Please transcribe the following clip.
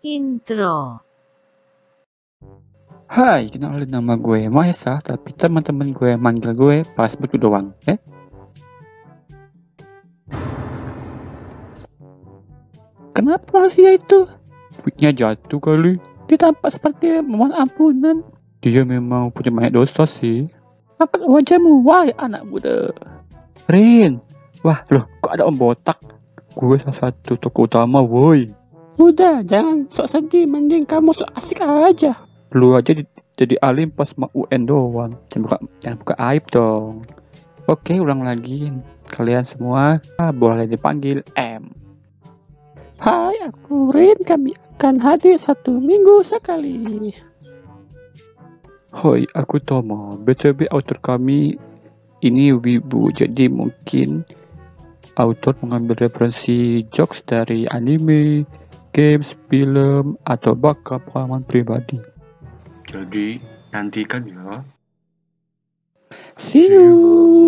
Intro. Hai, kenalin nama gue Mahesa, tapi teman-teman gue manggil gue pas butuh doang, ya? Kenapa sih itu? Wignya jatuh kali. Dia tampak seperti memohon ampunan. Dia memang punya banyak dosa sih. Angkat wajahmu, wahai anak muda. Rin, wah loh, kok ada om botak? Gue salah satu tokoh utama, woi. Udah, jangan sok sedih, mending kamu sok asik aja. Lu aja di- jadi alim pas mau UN doang. Jangan buka, jangan buka aib dong. Oke, ulang lagi. Kalian semua ah, boleh dipanggil M. Hai, aku Rin, kami akan hadir satu minggu sekali. Hoi, aku Tomo. BTW autor kami ini Wibu, jadi mungkin autor mengambil referensi jokes dari anime, games, film, atau bahkan pengalaman pribadi. Jadi nantikan ya. See you.